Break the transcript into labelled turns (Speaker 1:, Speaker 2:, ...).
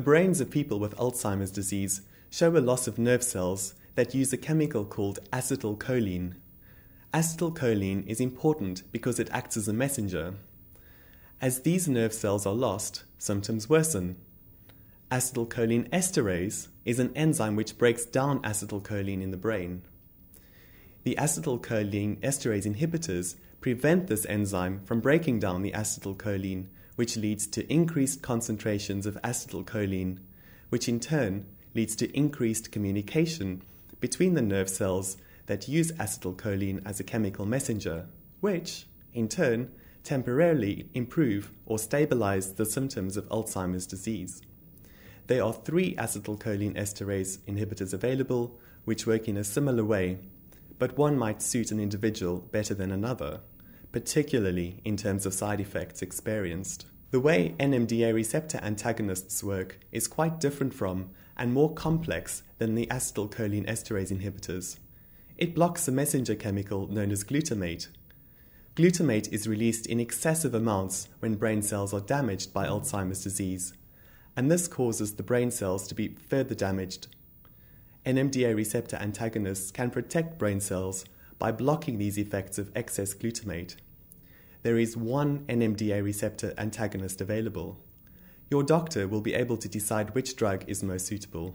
Speaker 1: The brains of people with Alzheimer's disease show a loss of nerve cells that use a chemical called acetylcholine. Acetylcholine is important because it acts as a messenger. As these nerve cells are lost, symptoms worsen. Acetylcholine esterase is an enzyme which breaks down acetylcholine in the brain. The acetylcholine esterase inhibitors prevent this enzyme from breaking down the acetylcholine, which leads to increased concentrations of acetylcholine, which in turn leads to increased communication between the nerve cells that use acetylcholine as a chemical messenger, which, in turn, temporarily improve or stabilize the symptoms of Alzheimer's disease. There are three acetylcholine esterase inhibitors available, which work in a similar way, but one might suit an individual better than another, particularly in terms of side effects experienced. The way NMDA receptor antagonists work is quite different from and more complex than the acetylcholine esterase inhibitors. It blocks a messenger chemical known as glutamate. Glutamate is released in excessive amounts when brain cells are damaged by Alzheimer's disease, and this causes the brain cells to be further damaged. NMDA receptor antagonists can protect brain cells by blocking these effects of excess glutamate. There is one NMDA receptor antagonist available your doctor will be able to decide which drug is most suitable.